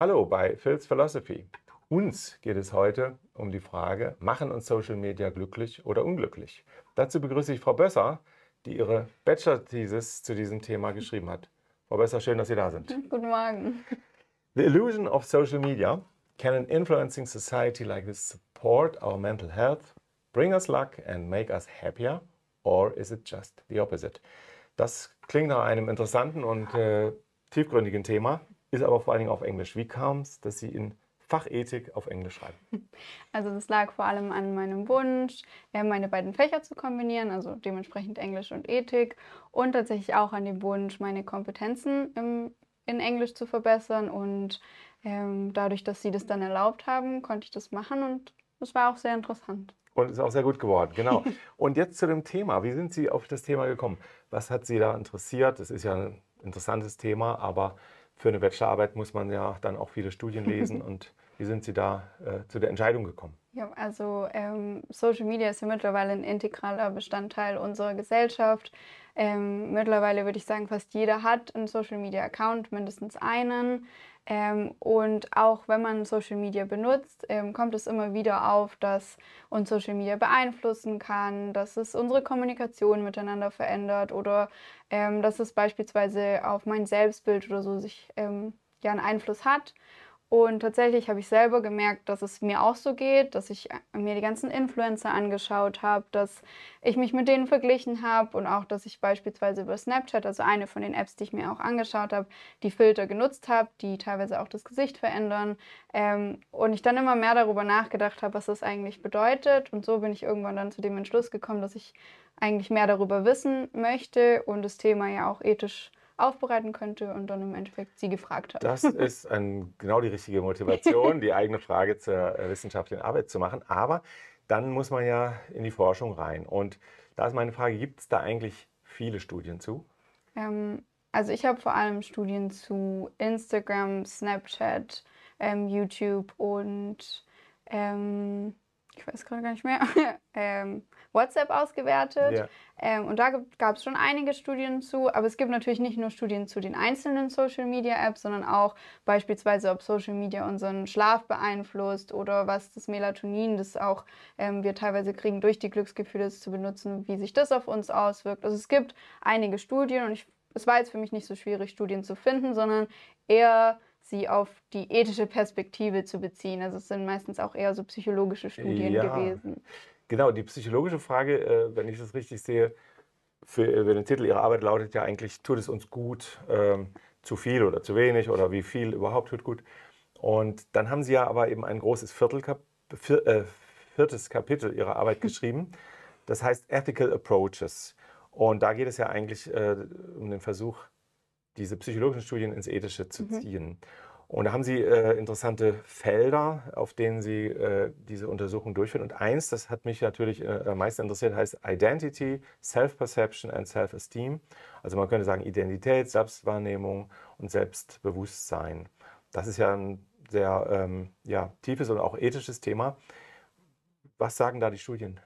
Hallo bei Phil's Philosophy. Uns geht es heute um die Frage, machen uns Social Media glücklich oder unglücklich? Dazu begrüße ich Frau Bösser, die ihre Bachelor-Thesis zu diesem Thema geschrieben hat. Frau Bösser, schön, dass Sie da sind. Guten Morgen. The illusion of social media can an influencing society like this support our mental health, bring us luck and make us happier? Or is it just the opposite? Das klingt nach einem interessanten und äh, tiefgründigen Thema ist aber vor allen Dingen auf Englisch. Wie kam es, dass Sie in Fachethik auf Englisch schreiben? Also das lag vor allem an meinem Wunsch, äh, meine beiden Fächer zu kombinieren, also dementsprechend Englisch und Ethik und tatsächlich auch an dem Wunsch, meine Kompetenzen im, in Englisch zu verbessern und ähm, dadurch, dass sie das dann erlaubt haben, konnte ich das machen und es war auch sehr interessant. Und ist auch sehr gut geworden, genau. und jetzt zu dem Thema. Wie sind Sie auf das Thema gekommen? Was hat Sie da interessiert? Das ist ja ein interessantes Thema, aber für eine Bachelorarbeit muss man ja dann auch viele Studien lesen. und wie sind Sie da äh, zu der Entscheidung gekommen? Ja, also ähm, Social Media ist ja mittlerweile ein integraler Bestandteil unserer Gesellschaft. Ähm, mittlerweile würde ich sagen, fast jeder hat einen Social Media Account, mindestens einen. Ähm, und auch wenn man Social Media benutzt, ähm, kommt es immer wieder auf, dass uns Social Media beeinflussen kann, dass es unsere Kommunikation miteinander verändert oder ähm, dass es beispielsweise auf mein Selbstbild oder so sich ähm, ja einen Einfluss hat. Und tatsächlich habe ich selber gemerkt, dass es mir auch so geht, dass ich mir die ganzen Influencer angeschaut habe, dass ich mich mit denen verglichen habe und auch, dass ich beispielsweise über Snapchat, also eine von den Apps, die ich mir auch angeschaut habe, die Filter genutzt habe, die teilweise auch das Gesicht verändern. Ähm, und ich dann immer mehr darüber nachgedacht habe, was das eigentlich bedeutet. Und so bin ich irgendwann dann zu dem Entschluss gekommen, dass ich eigentlich mehr darüber wissen möchte und das Thema ja auch ethisch aufbereiten könnte und dann im Endeffekt sie gefragt hat. Das ist ein, genau die richtige Motivation, die eigene Frage zur äh, wissenschaftlichen Arbeit zu machen. Aber dann muss man ja in die Forschung rein. Und da ist meine Frage, gibt es da eigentlich viele Studien zu? Ähm, also ich habe vor allem Studien zu Instagram, Snapchat, ähm, YouTube und ähm, ich weiß gerade gar nicht mehr, ähm, WhatsApp ausgewertet. Ja. Ähm, und da gab es schon einige Studien zu, aber es gibt natürlich nicht nur Studien zu den einzelnen Social Media Apps, sondern auch beispielsweise, ob Social Media unseren Schlaf beeinflusst oder was das Melatonin, das auch ähm, wir teilweise kriegen, durch die Glücksgefühle zu benutzen, wie sich das auf uns auswirkt. Also es gibt einige Studien und ich, es war jetzt für mich nicht so schwierig, Studien zu finden, sondern eher sie auf die ethische Perspektive zu beziehen. Also es sind meistens auch eher so psychologische Studien ja, gewesen. Genau, die psychologische Frage, äh, wenn ich das richtig sehe, für, äh, für, den Titel Ihrer Arbeit lautet ja eigentlich, tut es uns gut, ähm, zu viel oder zu wenig oder wie viel überhaupt tut gut. Und dann haben Sie ja aber eben ein großes Viertelkap vier, äh, viertes Kapitel Ihrer Arbeit geschrieben. Das heißt Ethical Approaches. Und da geht es ja eigentlich äh, um den Versuch, diese psychologischen Studien ins Ethische zu mhm. ziehen. Und da haben Sie äh, interessante Felder, auf denen Sie äh, diese Untersuchung durchführen. Und eins, das hat mich natürlich äh, am meisten interessiert, heißt Identity, Self-Perception and Self-Esteem. Also man könnte sagen Identität, Selbstwahrnehmung und Selbstbewusstsein. Das ist ja ein sehr ähm, ja, tiefes und auch ethisches Thema. Was sagen da die Studien?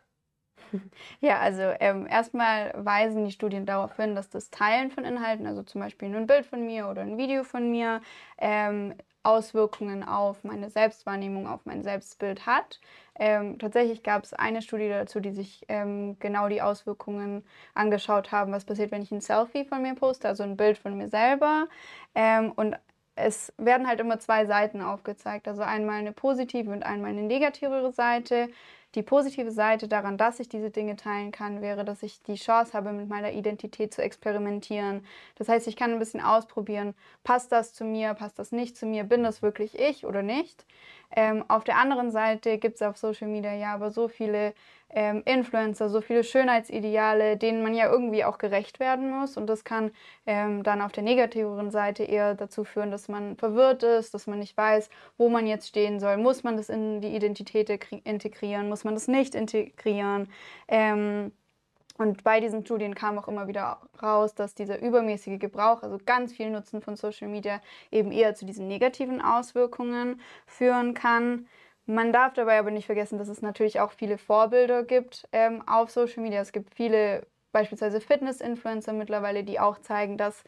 Ja, also ähm, erstmal weisen die Studien darauf hin, dass das Teilen von Inhalten, also zum Beispiel ein Bild von mir oder ein Video von mir, ähm, Auswirkungen auf meine Selbstwahrnehmung, auf mein Selbstbild hat. Ähm, tatsächlich gab es eine Studie dazu, die sich ähm, genau die Auswirkungen angeschaut haben, was passiert, wenn ich ein Selfie von mir poste, also ein Bild von mir selber. Ähm, und es werden halt immer zwei Seiten aufgezeigt, also einmal eine positive und einmal eine negativere Seite. Die positive Seite daran, dass ich diese Dinge teilen kann, wäre, dass ich die Chance habe, mit meiner Identität zu experimentieren. Das heißt, ich kann ein bisschen ausprobieren, passt das zu mir, passt das nicht zu mir, bin das wirklich ich oder nicht. Ähm, auf der anderen Seite gibt es auf Social Media ja aber so viele ähm, Influencer, so viele Schönheitsideale, denen man ja irgendwie auch gerecht werden muss. Und das kann ähm, dann auf der negativeren Seite eher dazu führen, dass man verwirrt ist, dass man nicht weiß, wo man jetzt stehen soll. Muss man das in die Identität integrieren? Muss man das nicht integrieren? Ähm, und bei diesen Studien kam auch immer wieder raus, dass dieser übermäßige Gebrauch, also ganz viel Nutzen von Social Media, eben eher zu diesen negativen Auswirkungen führen kann. Man darf dabei aber nicht vergessen, dass es natürlich auch viele Vorbilder gibt ähm, auf Social Media. Es gibt viele beispielsweise Fitness-Influencer mittlerweile, die auch zeigen, dass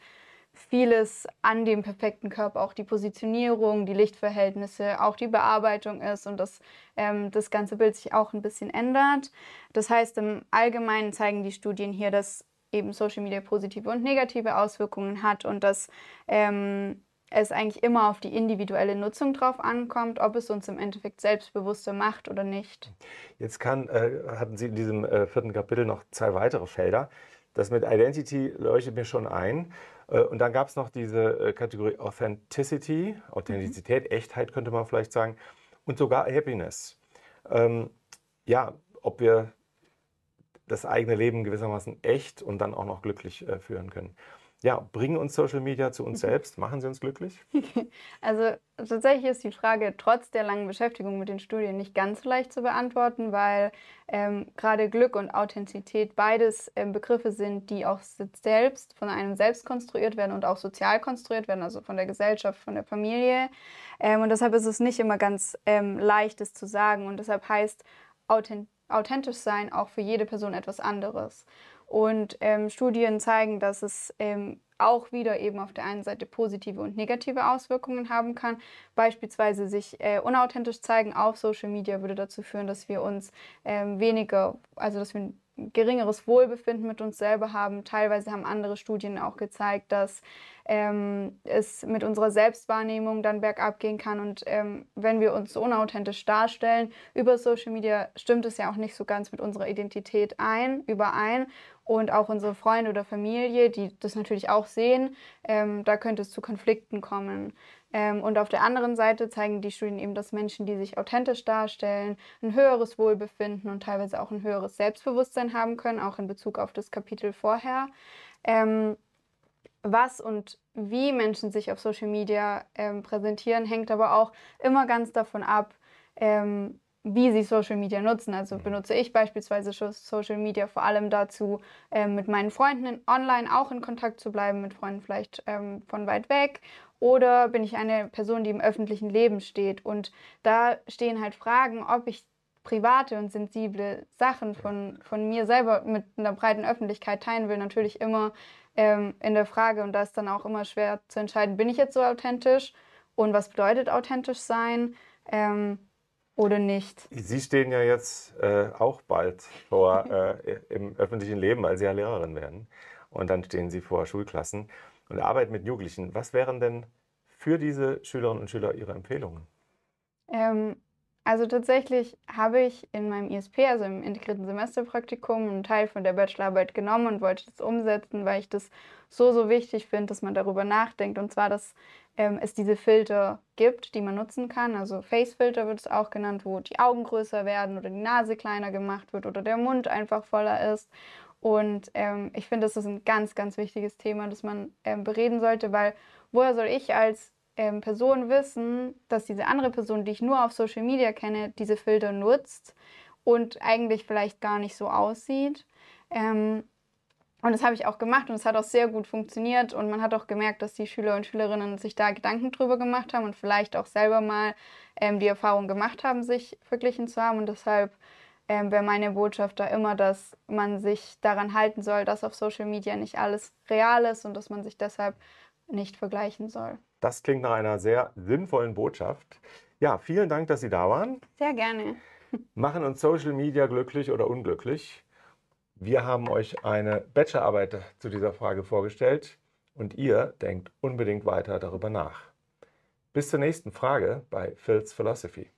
vieles an dem perfekten Körper, auch die Positionierung, die Lichtverhältnisse, auch die Bearbeitung ist und dass ähm, das ganze Bild sich auch ein bisschen ändert. Das heißt, im Allgemeinen zeigen die Studien hier, dass eben Social Media positive und negative Auswirkungen hat und dass ähm, es eigentlich immer auf die individuelle Nutzung drauf ankommt, ob es uns im Endeffekt selbstbewusster macht oder nicht. Jetzt kann, äh, hatten Sie in diesem äh, vierten Kapitel noch zwei weitere Felder. Das mit Identity leuchtet mir schon ein. Äh, und dann gab es noch diese äh, Kategorie Authenticity, Authentizität, mhm. Echtheit könnte man vielleicht sagen, und sogar Happiness. Ähm, ja, ob wir das eigene Leben gewissermaßen echt und dann auch noch glücklich äh, führen können. Ja, bringen uns Social Media zu uns selbst? Machen sie uns glücklich? Also tatsächlich ist die Frage trotz der langen Beschäftigung mit den Studien nicht ganz so leicht zu beantworten, weil ähm, gerade Glück und Authentizität beides ähm, Begriffe sind, die auch selbst von einem selbst konstruiert werden und auch sozial konstruiert werden, also von der Gesellschaft, von der Familie. Ähm, und deshalb ist es nicht immer ganz ähm, leicht, es zu sagen. Und deshalb heißt authentisch sein auch für jede Person etwas anderes. Und ähm, Studien zeigen, dass es ähm, auch wieder eben auf der einen Seite positive und negative Auswirkungen haben kann. Beispielsweise sich äh, unauthentisch zeigen auf Social Media würde dazu führen, dass wir uns ähm, weniger, also dass wir geringeres Wohlbefinden mit uns selber haben. Teilweise haben andere Studien auch gezeigt, dass ähm, es mit unserer Selbstwahrnehmung dann bergab gehen kann. Und ähm, wenn wir uns unauthentisch darstellen über Social Media, stimmt es ja auch nicht so ganz mit unserer Identität ein, überein. Und auch unsere Freunde oder Familie, die das natürlich auch sehen, ähm, da könnte es zu Konflikten kommen. Ähm, und auf der anderen Seite zeigen die Studien eben, dass Menschen, die sich authentisch darstellen, ein höheres Wohlbefinden und teilweise auch ein höheres Selbstbewusstsein haben können, auch in Bezug auf das Kapitel vorher. Ähm, was und wie Menschen sich auf Social Media ähm, präsentieren, hängt aber auch immer ganz davon ab, ähm, wie sie Social Media nutzen. Also benutze ich beispielsweise Social Media vor allem dazu, ähm, mit meinen Freunden online auch in Kontakt zu bleiben, mit Freunden vielleicht ähm, von weit weg oder bin ich eine Person, die im öffentlichen Leben steht? Und da stehen halt Fragen, ob ich private und sensible Sachen von, von mir selber mit einer breiten Öffentlichkeit teilen will, natürlich immer ähm, in der Frage. Und da ist dann auch immer schwer zu entscheiden, bin ich jetzt so authentisch und was bedeutet authentisch sein ähm, oder nicht. Sie stehen ja jetzt äh, auch bald vor äh, im öffentlichen Leben, weil Sie ja Lehrerin werden. Und dann stehen Sie vor Schulklassen und arbeiten mit Jugendlichen. Was wären denn für diese Schülerinnen und Schüler Ihre Empfehlungen? Ähm, also tatsächlich habe ich in meinem ISP, also im integrierten Semesterpraktikum, einen Teil von der Bachelorarbeit genommen und wollte das umsetzen, weil ich das so, so wichtig finde, dass man darüber nachdenkt. Und zwar, dass ähm, es diese Filter gibt, die man nutzen kann. Also Face-Filter wird es auch genannt, wo die Augen größer werden oder die Nase kleiner gemacht wird oder der Mund einfach voller ist. Und ähm, ich finde, das ist ein ganz, ganz wichtiges Thema, das man ähm, bereden sollte, weil woher soll ich als ähm, Person wissen, dass diese andere Person, die ich nur auf Social Media kenne, diese Filter nutzt und eigentlich vielleicht gar nicht so aussieht. Ähm, und das habe ich auch gemacht und es hat auch sehr gut funktioniert und man hat auch gemerkt, dass die Schüler und Schülerinnen sich da Gedanken drüber gemacht haben und vielleicht auch selber mal ähm, die Erfahrung gemacht haben, sich verglichen zu haben und deshalb ähm, wäre meine Botschaft da immer, dass man sich daran halten soll, dass auf Social Media nicht alles real ist und dass man sich deshalb nicht vergleichen soll. Das klingt nach einer sehr sinnvollen Botschaft. Ja, vielen Dank, dass Sie da waren. Sehr gerne. Machen uns Social Media glücklich oder unglücklich? Wir haben euch eine Bachelorarbeit zu dieser Frage vorgestellt und ihr denkt unbedingt weiter darüber nach. Bis zur nächsten Frage bei Phil's Philosophy.